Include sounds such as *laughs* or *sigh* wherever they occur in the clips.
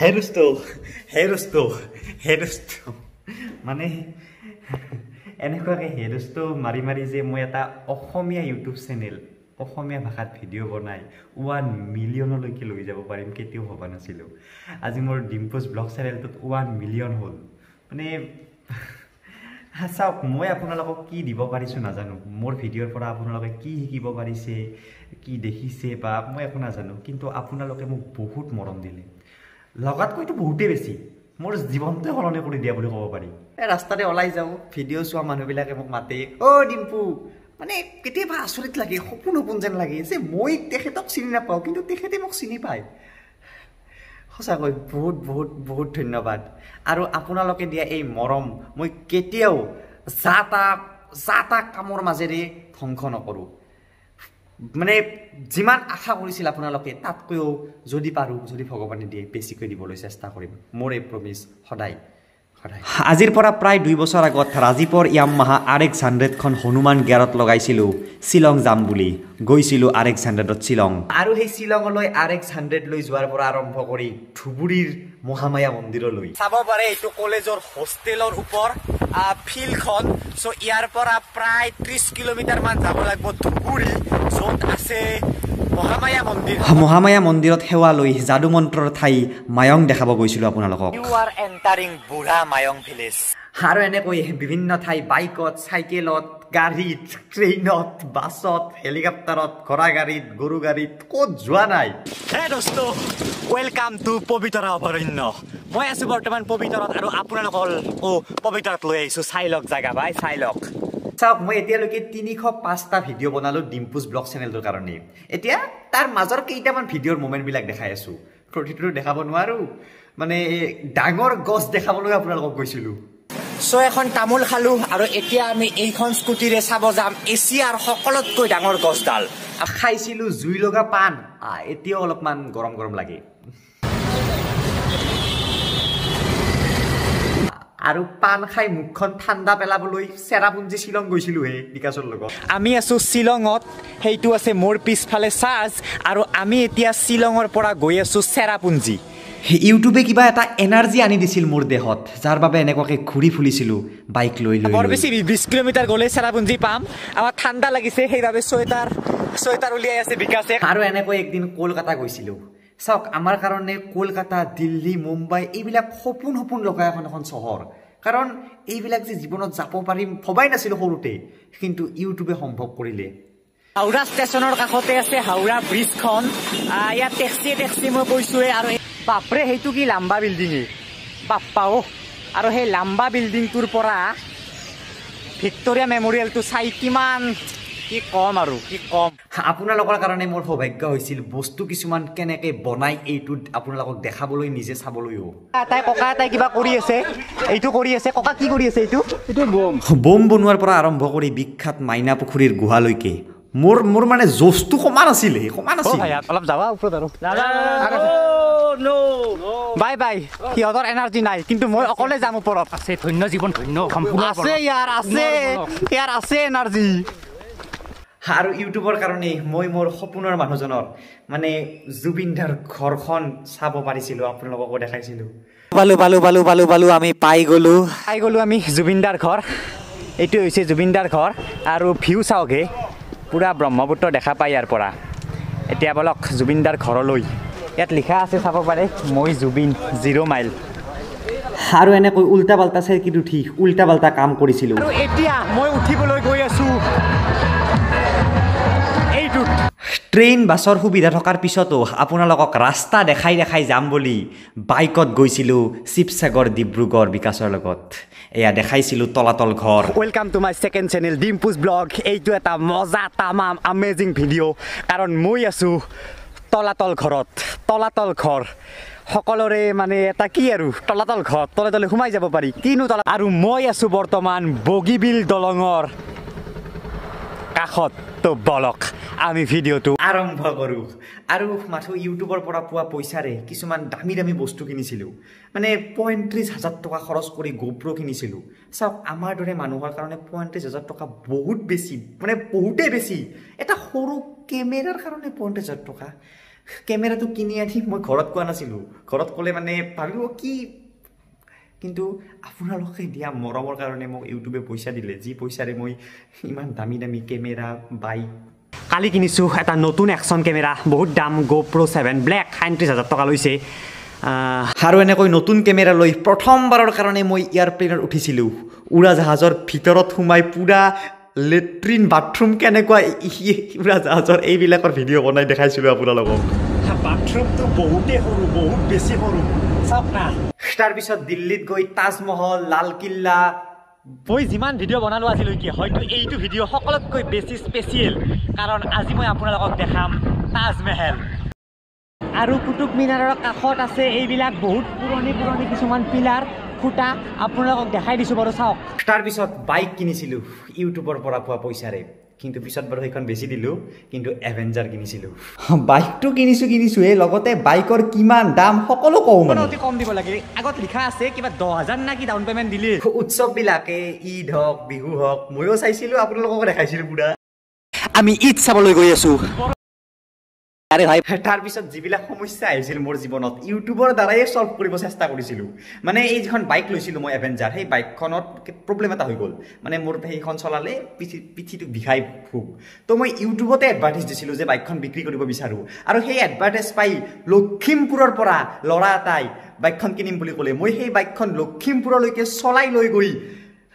হেৰুস্তু হেৰুস্তু হেৰুস্তু মানে এনেকুৱাকৈ হেৰুস্তু মাৰি মাৰি যে মই এটা অসমীয়া ইউটিউব চেনেল অসমীয়া ভাষাত ভিডিঅ' বনাই ওৱান মিলিয়নলৈকে লৈ যাব পাৰিম কেতিয়াও ভবা নাছিলোঁ। আজি মোৰ ডিম্পোজ ব্লগ চেনেলটোত ওৱান মিলিয়ন হ'ল। মানে *laughs* চাওক মই আপোনালোকক কি দিব পাৰিছোঁ নাজানো। মোৰ ভিডিঅ'ৰ পৰা আপোনালোকে কি শিকিব পাৰিছে কি দেখিছে বা মই একো নাজানো কিন্তু আপোনালোকে মোক বহুত মৰম দিলে। লগাতকৈতো বহুতেই বেছি। মোৰ জীৱনটোৱে সলনি কৰি দিয়া বুলি ক'ব পাৰি। এই ৰাস্তাতে ওলাই যাওঁ ভিডিঅ' চোৱা মানুহবিলাকে মোক মাতে অ' ডিম্পু মানে কেতিয়াবা আচৰিত লাগে সপোন সপোন যেন লাগে যে মই তেখেতক চিনি নাপাওঁ কিন্তু তেখেতে মোক চিনি পায়। সঁচাকৈ বহুত বহুত বহুত ধন্যবাদ। আৰু আপোনালোকে দিয়া এই মৰম মই কেতিয়াও যা তা যা তা কামৰ মাজেৰে ধ্বংস নকৰোঁ। মানে যিমান আশা কৰিছিল আপোনালোকে তাতকৈও যদি পাৰোঁ যদি ভগৱানে দিয়ে বেছিকৈ দিবলৈ চেষ্টা কৰিম। মোৰ এই প্ৰমিছ সদায় সদায়। আজিৰ পৰা প্ৰায় দুই বছৰ আগত ৰাজীৱৰ য়ামাহা আৰ এক্স হাণ্ড্ৰেডখন হনুমান গেয়াৰত লগাইছিলোঁ। শ্বিলং যাম বুলি গৈছিলোঁ আৰ এক্স হাণ্ড্ৰেডত শ্বিলং। আৰু সেই শ্বিলঙলৈ আৰ এক্স হাণ্ড্ৰেড লৈ যোৱাৰ পৰা আৰম্ভ কৰি ধুবুৰীৰ মহামায়া মন্দিৰলৈ। চাব পাৰে এইটো কলেজৰ হোষ্টেলৰ ওপৰ। ফিল্ডখন। চ' ইয়াৰ পৰা প্ৰায় ত্ৰিছ কিলোমিটাৰমান যাব লাগিব ধুবুৰী। য'ত আছে মহামায়া মন্দিৰ। মহামায়া মন্দিৰত সেৱা লৈ যাদু মন্ত্ৰৰ ঠাই মায়ং দেখাব গৈছিলোঁ আপোনালোকক। ইউ আৰ এণ্টাৰিং বুঢ়া মায়ং ভিলেজ আৰু এনেকৈ বিভিন্ন ঠাই বাইকত চাইকেলত গাড়ীত ট্ৰেইনত বাছত হেলিকপ্টাৰত ঘোঁৰা গাড়ীত গৰু গাড়ীত ক'ত যোৱা নাই? হে দোস্ত ৱেলকাম টু পবিতৰা অভয়াৰণ্য। মই আছোঁ বৰ্তমান পবিতৰত আৰু আপোনালোকৰ অ' পবিতৰত লৈ আহিছোঁ। চাই লওক জেগা বাই চাই লওক চাওক মই এতিয়ালৈকে তিনিশ পাঁচটা ভিডিঅ' বনালোঁ ডিম্পুজ ব্লগ চেনেলটোৰ কাৰণে। এতিয়া তাৰ মাজৰ কেইটামান ভিডিঅ'ৰ মমেণ্টবিলাক দেখাই আছোঁ। প্ৰতিটোতো দেখাব নোৱাৰোঁ। মানে ডাঙৰ গছ দেখাবলৈ আপোনালোকক গৈছিলোঁ চ' এখন তামোল খালোঁ আৰু এতিয়া আমি এইখন স্কুটিৰে চাব যাম এছিয়াৰ সকলোতকৈ ডাঙৰ গছডাল। খাইছিলোঁ জুই লগা পাণ। এতিয়াও অলপমান গৰম গৰম লাগে। আৰু পাণ খাই মুখখন ঠাণ্ডা পেলাবলৈ চেৰাপুঞ্জী শ্বিলং গৈছিলোঁ হে বিকাশৰ লগত। আমি আছোঁ শ্বিলঙত সেইটো আছে মোৰ পিছফালে চাৰ্জ আৰু আমি এতিয়া শ্বিলঙৰ পৰা গৈ আছোঁ চেৰাপুঞ্জী। ইউটিউবে কিবা এটা এনাৰ্জি আনি দিছিল মোৰ দেহত যাৰ বাবে এনেকুৱাকৈ ঘূৰি ফুলিছিলোঁ বাইক লৈ লৈ বৰ বেছি বিছ কিলোমিটাৰ গ'লে চেৰাপুঞ্জী পাম। আমাৰ ঠাণ্ডা লাগিছে সেইবাবে চুৱেটাৰ চুৱেটাৰ উলিয়াই আছে বিকাশে। আৰু এনেকৈ একদিন কলকাতা গৈছিলোঁ। চাওক আমাৰ কাৰণে কলকাতা দিল্লী মুম্বাই এইবিলাক সপোন সপোন লগা এখন এখন চহৰ। কাৰণ এইবিলাক যে জীৱনত যাব পাৰিম ভবাই নাছিলোঁ সৰুতে কিন্তু ইউটিউবে সম্ভৱ কৰিলে। হাওৰা ষ্টেচনৰ কাষতে আছে হাওৰা ব্ৰিজখন। ইয়াত টেক্সিয়ে টেক্সি মই কৈছোৱে আৰু বাপৰে সেইটো কি লাম্বা বিল্ডিঙেই বাপ্পা অ' আৰু সেই লাম্বা বিল্ডিংটোৰ পৰা ভিক্টৰিয়া মেমৰিয়েলটো চাই কিমান কি কম আৰু কি কম। আপোনালোকৰ কাৰণে মোৰ সৌভাগ্য হৈছিল বস্তু কিছুমান কেনেকৈ বনাই এইটো আপোনালোকক দেখাবলৈ নিজে চাবলৈও। তাই ককা এটাই কিবা কৰি আছে? এইটো কৰি আছে? ককা কি কৰি আছে এইটো? এইটো বম। বম বনোৱাৰ পৰা আৰম্ভ কৰি বিখ্যাত মাইনা পুখুৰীৰ গুহালৈকে। মোৰ মোৰ মানে জোচটো সমান আছিলে সমান আছিল। অলপ যাবা ওপৰত আৰু। বাই বাই সিহঁতৰ এনাৰ্জি নাই কিন্তু মই অকলে যাম ওপৰত। আছে ধন্য জীৱন ধন্য আছে ইয়াৰ আছে। ইয়াৰ আছে এনাৰ্জি আৰু ইউটিউবৰ কাৰণে মই মোৰ সপোনৰ মানুহজনৰ মানে জুবিন দাৰ ঘৰখন চাব পাৰিছিলোঁ আপোনালোককো দেখাইছিলোঁ। পালোঁ পালোঁ পালোঁ পালোঁ পালোঁ আমি পাই গ'লোঁ। পাই গ'লোঁ আমি জুবিন দাৰ ঘৰ। এইটো হৈছে জুবিন দাৰ ঘৰ আৰু ভিউ চাওকহে পূৰা ব্ৰহ্মপুত্ৰ দেখা পায় ইয়াৰ পৰা। এতিয়া বলক জুবিন দাৰ ঘৰলৈ। ইয়াত লিখা আছে চাব পাৰে মই জুবিন জিৰ' মাইল। আৰু এনেকৈ উল্টা পাল্টা চাইকিত উঠি উল্টা পাল্টা কাম কৰিছিলোঁ। এতিয়া মই উঠিবলৈ গৈ আছোঁ। এইটোত। ট্ৰেইন বাছৰ সুবিধা থকাৰ পিছতো আপোনালোকক ৰাস্তা দেখাই দেখাই যাম বুলি বাইকত গৈছিলোঁ শিৱসাগৰ ডিব্ৰুগড় বিকাশৰ লগত। এয়া দেখাইছিলোঁ Talatal Ghar. Welcome to my second channel Dimpuj blog এইটো এটা মজা তামাম আমেজিং ভিডিঅ' কাৰণ মই আছোঁ তলাতল ঘৰত তলাতল ঘৰ। সকলোৰে মানে এটা কি আৰু তলাতল ঘৰ তলে তলে সোমাই যাব পাৰি। কিনো তলা আৰু মই আছোঁ বৰ্তমান বগীবিল দলঙৰ কাষত। তো বলক আমি ভিডিঅ'টো আৰম্ভ কৰোঁ। আৰু মাথো ইউটিউবৰ পৰা পোৱা পইচাৰে কিছুমান দামী দামী বস্তু কিনিছিলোঁ। মানে পঁয়ত্ৰিছ হাজাৰ টকা খৰচ কৰি গোপ্ৰ কিনিছিলোঁ। চাওক আমাৰ দৰে মানুহৰ কাৰণে পঁয়ত্ৰিছ হাজাৰ টকা বহুত বেছি মানে বহুতেই বেছি। এটা সৰু কেমেৰাৰ কাৰণে পঁয়ত্ৰিছ হাজাৰ টকা। কেমেৰাটো কিনি আনি মই ঘৰত কোৱা নাছিলোঁ। ঘৰত ক'লে মানে ভাবিব কি কিন্তু আপোনালোকে দিয়া মৰমৰ কাৰণে মোক ইউটিউবে পইচা দিলে। যি পইচাৰে মই ইমান দামী দামী কেমেৰা বাইক কালি কিনিছোঁ এটা নতুন একশ্যন কেমেৰা বহুত দাম গ' প্ৰ' ছেভেন ব্লেক সাঁত্ৰিছ হাজাৰ টকা লৈছে। আৰু এনেকৈ নতুন কেমেৰা লৈ প্ৰথমবাৰৰ কাৰণে মই এয়াৰপ্লেনত উঠিছিলোঁ। উৰাজাহাজৰ ভিতৰত সোমাই পূৰা লেট্ৰিন বাথৰুম কেনেকুৱা উৰাজাহাজৰ এইবিলাকৰ ভিডিঅ' বনাই দেখাইছিলোঁ আপোনালোকক। বাথৰুমটো বহুতেই সৰু বহুত বেছি সৰু। চাওক না। তাৰপিছত দিল্লীত গৈ তাজমহল লালকিল্লা। মই যিমান ভিডিঅ' বনালোঁ আজিলৈকে হয়তো এইটো ভিডিঅ' সকলোতকৈ বেছি স্পেচিয়েল কাৰণ আজি মই আপোনালোকক দেখাম তাজমহল। আৰু কুটুব মিনাৰৰ কাষত আছে এইবিলাক বহুত পুৰণি পুৰণি কিছুমান পিলাৰ খুটা। আপোনালোকক দেখাই দিছোঁ বাৰু চাওক। তাৰপিছত বাইক কিনিছিলোঁ ইউটিউবৰ পৰা পোৱা পইচাৰে। কিন্তু পিছত বাৰু সেইখন বেছি দিলোঁ কিন্তু এভেঞ্জাৰ কিনিছিলোঁ। *laughs* বাইকটো কিনিছোঁ কিনিছোঁ এই লগতে বাইকৰ কিমান দাম সকলো কওঁ মানে। অতি কম দিব লাগে। আগত লিখা আছে কিবা দহ হাজাৰ না কি ডাউন পে'মেণ্ট দিলে। *laughs* উৎসৱবিলাকে ঈদ হওক বিহু হওক ময়ো চাইছিলোঁ আপোনালোককো দেখাইছিলোঁ পুৰা। আমি ঈদ চাবলৈ গৈ আছোঁ। আৰে ভাই। তাৰপিছত যিবিলাক সমস্যা আহিছিল মোৰ জীৱনত ইউটিউবৰ দ্বাৰাই ছল্ভ কৰিব চেষ্টা কৰিছিলোঁ। মানে এই যিখন বাইক লৈছিলোঁ মই এভেঞ্জাৰ সেই বাইকখনত প্ৰব্লেম এটা হৈ গ'ল। মানে মোৰ সেইখন চলালে পিঠি পিঠিটো বিষাই ভোগ তো মই ইউটিউবতে এডভাৰ্টাইজ দিছিলোঁ যে বাইকখন বিক্ৰী কৰিব বিচাৰোঁ। আৰু সেই এডভাৰ্টাইজ পাই লখিমপুৰৰ পৰা ল'ৰা এটাই বাইকখন কিনিম বুলি ক'লে মই সেই বাইকখন লখিমপুৰলৈকে চলাই লৈ গৈ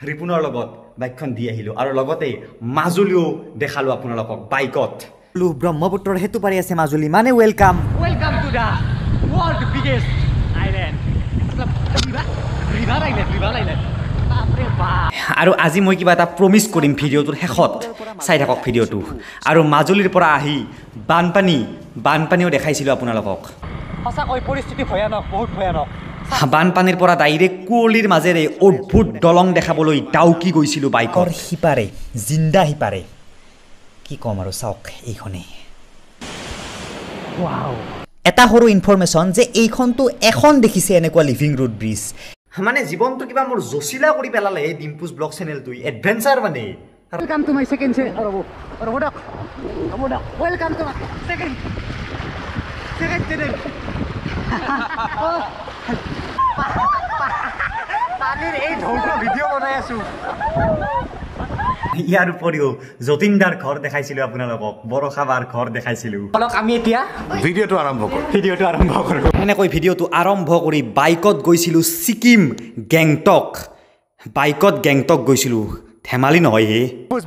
ৰিপুণৰ লগত বাইকখন দি আহিলোঁ। আৰু লগতে মাজুলীও দেখালোঁ আপোনালোকক বাইকত লো ব্ৰহ্মপুত্ৰৰ সেতু পাৰি আছে মাজুলী মানে welcome welcome to the world biggest island আৰু আজি মই কিবা এটা প্ৰমিছ কৰিম ভিডিঅ'টোৰ শেষত চাই থাকক ভিডিঅ'টো আৰু মাজুলীৰ পৰা আহি বানপানী বানপানীও দেখাইছিলোঁ আপোনালোকক সঁচাকৈ পৰিস্থিতি ভয়ানক বহুত ভয়ানক বানপানীৰ পৰা ডাইৰেক্ট কুঁৱলীৰ মাজেৰে অদ্ভুত দলং দেখাবলৈ ডাউকি গৈছিলোঁ বাইকৰ সিপাৰে জিন্দা সিপাৰে কি ক'ম আৰু চাওক এইখনেই। এটা সৰু ইনফৰমেশ্যন যে এইখনটো এখন দেখিছে এনেকুৱা লিভিং ৰোড ব্ৰিজ মানে জীৱনটো কিবা মোৰ জচিলা কৰি পেলালে এই ডিম্পুজ ব্লগ চেনেলটোৱে এডভেঞ্চাৰ মানে. পানীৰ এই ঢৌটো ভিডিঅ' বনাই আছো। ইয়াৰ উপৰিও যতীন্দাৰ ঘৰ দেখাইছিলোঁ আপোনালোকক বৰষা বাৰ ঘৰ দেখাইছিলোঁ। অলপ আমি এতিয়া ভিডিঅ'টো আৰম্ভ কৰোঁ। ভিডিঅ'টো আৰম্ভ কৰোঁ। সেনেকৈ ভিডিঅ'টো আৰম্ভ কৰি বাইকত গৈছিলোঁ ছিকিম গেংটক। বাইকত গেংটক গৈছিলোঁ ধেমালি নহয় হে।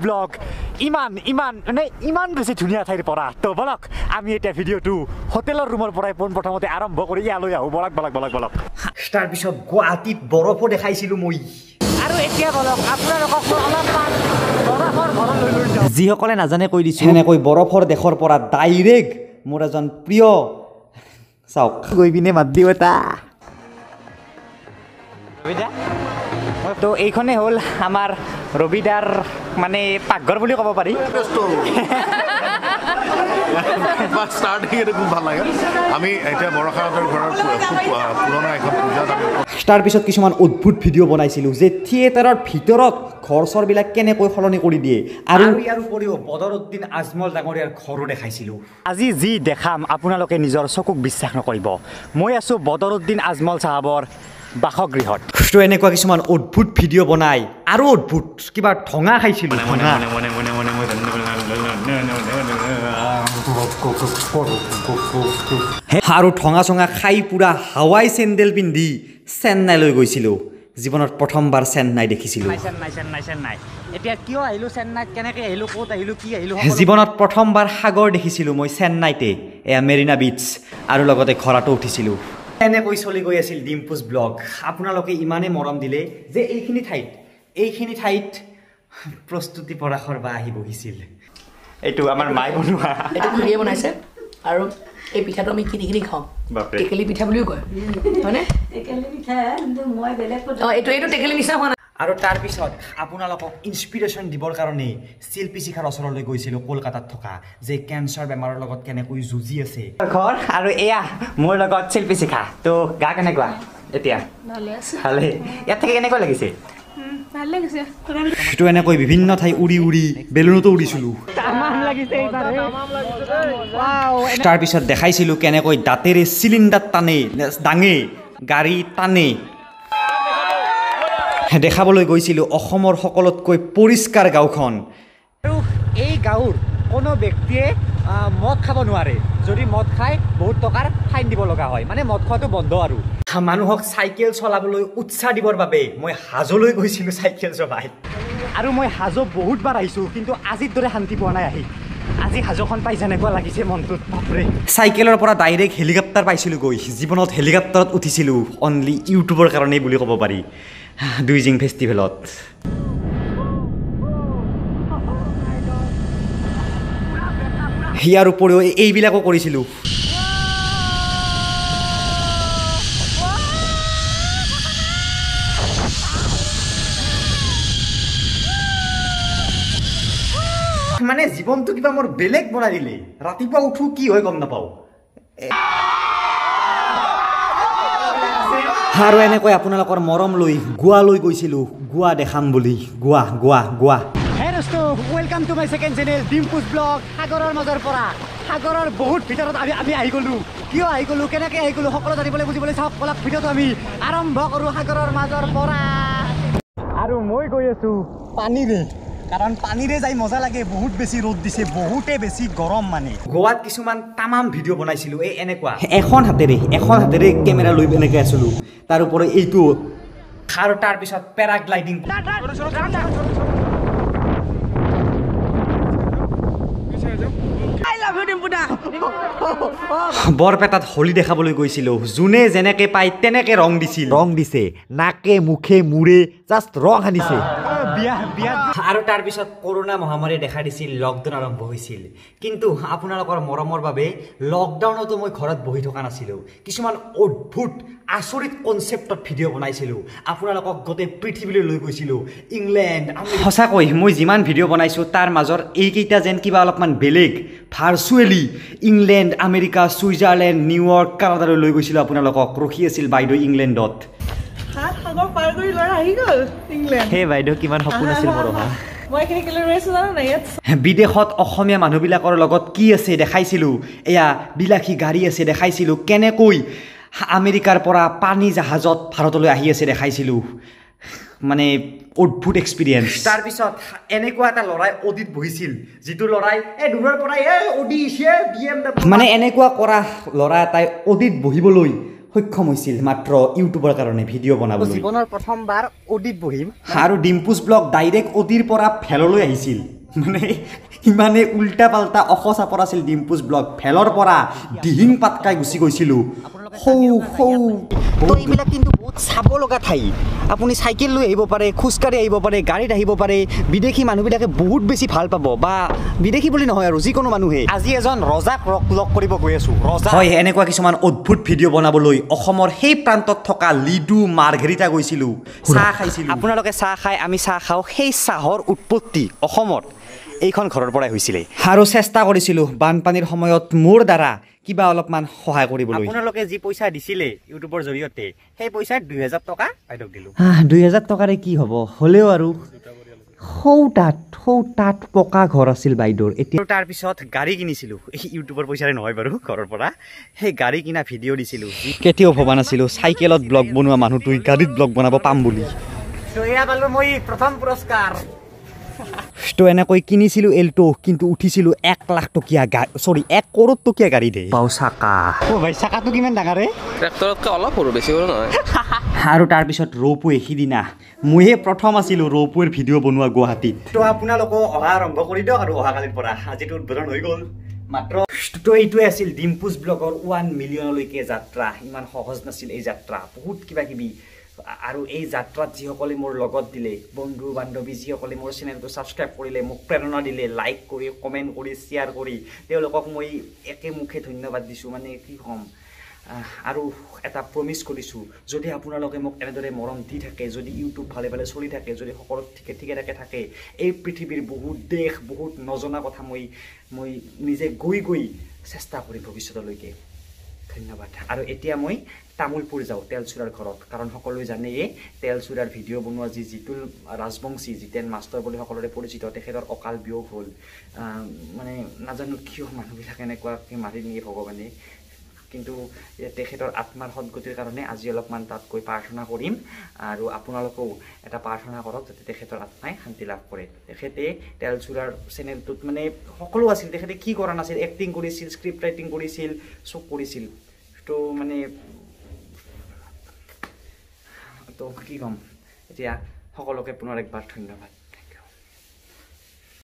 ব্লগ ইমান ইমান মানে ইমান বেছি ধুনীয়া ঠাইৰ পৰা। তো বলক আমি এতিয়া ভিডিঅ'টো হোটেলৰ ৰুমৰ পৰাই পোনপ্ৰথমতে আৰম্ভ কৰি ইয়ালৈ আহোঁ। বলক বলক বলক বলক। তাৰপিছত গুৱাহাটীত বৰফো দেখাইছিলোঁ মই। আৰু এতিয়া বলক আপোনালোকক অলপমান যিসকলে নাজানে কৈ দিছোঁ। সেনেকৈ বৰফৰ দেশৰ পৰা ডাইৰেক্ট মোৰ এজন প্ৰিয় চাওক গৈ পিনে মাত দিওঁ এটা। তো এইখনে হ'ল আমাৰ ৰবিদাৰ মানে পাকঘৰ বুলি ক'ব পাৰি। ষ্টাৰ্টিং এইটো খুব ভাল লাগে। আমি এতিয়া বৰষাহঁতৰ ঘৰৰ খুব পুৰণা এখন পূজাত আমি তাৰপিছত কিছুমান অদ্ভুত ভিডিঅ' বনাইছিলোঁ যে থিয়েটাৰৰ ভিতৰত ঘৰ চৰবিলাক কেনেকৈ সলনি কৰি দিয়ে আৰু ইয়াৰ উপৰিও বদৰুদ্দিন আজমল ডাঙৰীয়াৰ ঘৰো দেখাইছিলোঁ। আজি যি দেখাম আপোনালোকে নিজৰ চকুক বিশ্বাস নকৰিব। মই আছোঁ বদৰুদ্দিন আজমল চাহাবৰ বাসগৃহত। তো এনেকুৱা কিছুমান অদ্ভুত ভিডিঅ' বনাই আৰু অদ্ভুত কিবা ঠঙা খাইছিলোঁ ঠঙা। হে- আৰু ঠঙা চঙা খাই পুৰা হাৱাই চেণ্ডেল পিন্ধি চেন্নাইলৈ গৈছিলোঁ। জীৱনত প্ৰথমবাৰ চেন্নাই দেখিছিলোঁ। জীৱনত প্ৰথমবাৰ সাগৰ দেখিছিলোঁ মই চেন্নাইতে এয়া মেৰিনা বিচ আৰু লগতে ঘোঁৰাটো উঠিছিলোঁ। এনেকৈ চলি গৈ আছিল ডিম্পুজ ব্লগ। আপোনালোকে ইমানেই মৰম দিলে যে এইখিনি ঠাইত এইখিনি ঠাইত প্ৰস্তুতি পৰাশৰ বা আহি বহিছিল। এইটো আমাৰ মায়ে বনোৱা। এইটো খুৰীয়ে বনাইছে আৰু এই পিঠাটো আমি কিনি কিনি খাওঁ। টেকেলি পিঠা বুলিও কয়। হয়নে? অঁ এইটো এইটো টেকেলি নিচিনা হোৱা নাই। আৰু তাৰপিছত আপোনালোকক ইনস্পিৰেশ্যন দিবৰ কাৰণে শিল্পী শিখাৰ ওচৰলৈ গৈছিলোঁ কলকাতাত থকা যে কেঞ্চাৰ বেমাৰৰ লগত কেনেকৈ যুঁজি আছে। ঘৰ আৰু এয়া মোৰ লগত শিল্পী শিখা তো গা কেনেকুৱা? এতিয়া? ভালে আছে। ভালে ইয়াত থাকি কেনেকুৱা লাগিছে? ভাল লাগিছে সেইটো এনেকৈ বিভিন্ন ঠাই উৰি উৰি বেলুনতো উৰিছিলোঁ। তাৰপিছত দেখাইছিলোঁ কেনেকৈ দাঁতেৰে চিলিণ্ডাৰ টানে দাঙে গাড়ী টানে। দেখাবলৈ গৈছিলোঁ অসমৰ সকলোতকৈ পৰিষ্কাৰ গাঁওখন। আৰু এই গাঁৱৰ কোনো ব্যক্তিয়ে মদ খাব নোৱাৰে। যদি মদ খায় বহুত টকাৰ ফাইন দিব লগা হয়। মানে মদ খোৱাটো বন্ধ আৰু। মানুহক চাইকেল চলাবলৈ উৎসাহ দিবৰ বাবে মই হাজোলৈ গৈছিলোঁ চাইকেল চলাই। আৰু মই হাজো বহুতবাৰ আহিছোঁ কিন্তু আজিৰ দৰে শান্তি পোৱা নাই আহি। আজি হাজোখন পাই যেনেকুৱা লাগিছে মনটোত বাপৰে। চাইকেলৰ পৰা ডাইৰেক্ট হেলিকপ্টাৰ পাইছিলোঁ গৈ। জীৱনত হেলিকপ্টাৰত উঠিছিলোঁ। অনলি ইউটিউবৰ কাৰণেই বুলি ক'ব পাৰি। দুইজিং ফেষ্টিভেলত। ইয়াৰ উপৰিও এই- এইবিলাকো কৰিছিলোঁ। মানে জীৱনটো কিবা মোৰ বেলেগ বনাই দিলে। ৰাতিপুৱা উঠো কি হয় গম নাপাওঁ। আৰু এনেকৈ আপোনালোকৰ মৰম লৈ গোৱালৈ গৈছিলোঁ। গোৱা দেখাম বুলি। গোৱা গোৱা গোৱা। দোস্ত welcome to my second channel Dimpuj blog সাগৰৰ মাজৰ পৰা। সাগৰৰ বহুত ভিতৰত আমি আমি আহি গ'লোঁ। কিয় আহি গ'লোঁ? কেনেকৈ আহি গ'লোঁ? সকলো জানিবলৈ বুজিবলৈ চাওক ভিডিঅ'টো আমি আৰম্ভ কৰোঁ সাগৰৰ মাজৰ পৰা। আৰু মই গৈ আছোঁ পানীৰে। কাৰণ পানীৰে যাই মজা লাগে। বহুত বেছি ৰ'দ দিছে। বহুতে বেছি গৰম মানে। গোৱাত কিছুমান তামাম ভিডিঅ' বনাইছিলোঁ। এই এনেকুৱা। এখন হাতেৰে এখন হাতেৰে কেমেৰা লৈ এনেকৈ আছিলোঁ। তাৰ উপৰি এইটো আৰু তাৰপিছত পেৰাগ্লাইডিং বৰপেটাত হোলী দেখাবলৈ গৈছিলোঁ। যোনে যেনেকে পায় তেনেকে ৰং দিছিল। ৰং দিছে। নাকে মুখে মূৰে জাষ্ট ৰং সানিছে বিয়া বিয়া আৰু তাৰপিছত কৰোণা মহামাৰী দেখা দিছিল লকডাউন আৰম্ভ হৈছিল। কিন্তু আপোনালোকৰ মৰমৰ বাবে লকডাউনতো মই ঘৰত বহি থকা নাছিলোঁ। কিছুমান অদ্ভুত আচৰিত কনচেপ্টত ভিডিঅ' বনাইছিলোঁ। আপোনালোকক গোটেই পৃথিৱীলৈ লৈ গৈছিলোঁ। ইংলেণ্ড সঁচাকৈ মই যিমান ভিডিঅ' বনাইছোঁ তাৰ মাজৰ এইকেইটা যেন কিবা অলপমান বেলেগ। Virtually England America Switzerland New York কানাডালৈ লৈ গৈছিলোঁ আপোনালোকক। ৰখি আছিল বাইদেউ ইংলেণ্ডত। সাগৰ পাৰ কৰি ল'ৰা আহি গ'ল ইংলেণ্ড সেই বাইদেউ কিমান সপোন আছিল মোৰ অহা মই এইখিনি কেলৈ ৰৈ আছো জানো নাই ইয়াত? বিদেশত অসমীয়া মানুহবিলাকৰ লগত কি আছে দেখাইছিলোঁ? এয়া বিলাসী গাড়ী আছে দেখাইছিলোঁ। কেনেকৈ আমেৰিকাৰ পৰা পানী জাহাজত ভাৰতলৈ আহি আছে দেখাইছিলোঁ? মানে অদ্ভুত এক্সপিৰিয়েঞ্চ তাৰপিছত এনেকুৱা এটা ল'ৰাই অডিত বহিছিল যিটো ল'ৰাই এই দূৰৰ পৰাই এম মানে এনেকুৱা কৰা ল'ৰা এটাই অডিত বহিবলৈ সক্ষম হৈছিল মাত্ৰ ইউটিউবৰ কাৰণে ভিডিঅ' বনাবলৈ। জীৱনৰ প্ৰথমবাৰ অডিত বহিম। আৰু ডিম্পুজ ব্লগ ডাইৰেক্ট অডিৰ পৰা ফেললৈ আহিছিল। মানে ইমানে উল্টা পাল্টা অস চাপৰ আছিল ডিম্পুজ ব্লগ। ফেলৰ পৰা দিহিং পাতকাই গুচি গৈছিলোঁ। সৌ সৌ। তো এইবিলাক কিন্তু বহুত চাব লগা ঠাই। আপুনি চাইকেল লৈ আহিব পাৰে খোজকাঢ়ি আহিব পাৰে গাড়ীত আহিব পাৰে বিদেশী মানুহবিলাকে বহুত বেছি ভাল পাব বা বিদেশী বুলি নহয় আৰু যিকোনো মানুহে। আজি এজন ৰজাক লগ- লগ কৰিব গৈ আছোঁ। ৰজা হয় এনেকুৱা কিছুমান অদ্ভুত ভিডিঅ' বনাবলৈ অসমৰ সেই প্ৰান্তত থকা লিডু মাৰ্ঘেৰিটা গৈছিলোঁ। চাহ খাইছিলোঁ। আপোনালোকে চাহ খাই আমি চাহ খাওঁ। সেই চাহৰ উৎপত্তি অসমত। এইখন ঘৰৰ পৰাই হৈছিলে। আৰু চেষ্টা কৰিছিলোঁ। বানপানীৰ সময়ত মোৰ দ্বাৰা কিবা অলপমান সহায় কৰিবলৈ আপোনালোকে যি পইচা দিছিলে ইউটিউবৰ জৰিয়তে সেই পইচাত দুই হাজাৰ টকা বাইদেউক দিলোঁ। দুই হাজাৰ টকাৰে কি হ'ব? হ'লেও আৰু সৌ তাত সৌ তাত পকা ঘৰ আছিল বাইদেউৰ। এতিয়া তাৰপিছত গাড়ী কিনিছিলোঁ। এই ইউটিউবৰ পইচাৰে নহয় বাৰু ঘৰৰ পৰা। সেই গাড়ী কিনা ভিডিঅ' দিছিলোঁ কেতিয়াও ভবা নাছিলোঁ চাইকেলত ব্লগ বনোৱা মানুহটোৱে গাড়ীত ব্লগ বনাব পাম বুলি। এয়া পালোঁ মই প্ৰথম পুৰস্কাৰ। তো এনেকৈ কিনিছিলোঁ এল্টো কিন্তু উঠিছিলোঁ এক লাখ টকীয়া গাড়ী চৰি এক কৰোৰ টকীয়া গাড়ী দে পাওঁ চাকা। অ' ভাই চাকাটো কিমান ডাঙৰে ট্ৰেক্টৰতকৈ অলপ সৰু বেছি সৰু নহয়। আৰু তাৰপিছত ৰৌপৱে সিদিনা মইহে প্ৰথম আছিলোঁ ৰৌপৱেৰ ভিডিঅ' বনোৱা গুৱাহাটীত। তো আপোনালোকক অহা আৰম্ভ কৰি দিয়ক আৰু অহাকালিৰ পৰা। আজিতো উদ্বোধন হৈ গ'ল। মাত্ৰ তো এইটোৱে আছিল ডিম্পুজ ব্লগৰ ওৱান মিলিয়নলৈকে যাত্ৰা। ইমান সহজ নাছিল এই যাত্ৰা। বহুত কিবা কিবি আৰু এই যাত্ৰাত যিসকলে মোৰ লগত দিলে বন্ধু বান্ধৱী যিসকলে মোৰ চেনেলটো ছাবস্ক্ৰাইব কৰিলে মোক প্ৰেৰণা দিলে লাইক কৰি কমেণ্ট কৰি শ্বেয়াৰ কৰি তেওঁলোকক মই একেমুখে ধন্যবাদ দিছোঁ মানে কি ক'ম? আৰু এটা প্ৰমিছ কৰিছোঁ যদি আপোনালোকে মোক এনেদৰে মৰম দি থাকে যদি ইউটিউব ভালে ভালে চলি থাকে যদি সকলো ঠিকে ঠিকে থাকে থাকে এই পৃথিৱীৰ বহুত দেশ বহুত নজনা কথা মই মই নিজে গৈ গৈ চেষ্টা কৰিম ভৱিষ্যতলৈকে। ধন্যবাদ। আৰু এতিয়া মই তামোলপুৰ যাওঁ তেলচুৰাৰ ঘৰত। কাৰণ সকলোৱে জানেই তেলচুৰাৰ ভিডিঅ' বনোৱা যি জিতুল ৰাজবংশী জিতেন মাষ্টৰ বুলি সকলোৰে পৰিচিত তেখেতৰ অকাল বিয়োগ হ'ল। মানে নাজানো কিয় মানুহবিলাক এনেকুৱাকৈ মাৰি নিয়ে ভগৱানে। কিন্তু তেখেতৰ আত্মাৰ সদগতিৰ কাৰণে আজি অলপমান তাত গৈ প্ৰাৰ্থনা কৰিম। আৰু আপোনালোকেও এটা প্ৰাৰ্থনা কৰক যাতে তেখেতৰ আত্মাই শান্তি লাভ কৰে। তেখেতে তেলচুৰাৰ চেনেলটোত মানে সকলো আছিল। তেখেতে কি কৰা নাছিল? এক্টিং কৰিছিল স্ক্ৰিপ্ট ৰাইটিং কৰিছিল চব কৰিছিল। তো মানে তো কি ক'ম? এতিয়া সকলোকে পুনৰ একবাৰ ধন্যবাদ।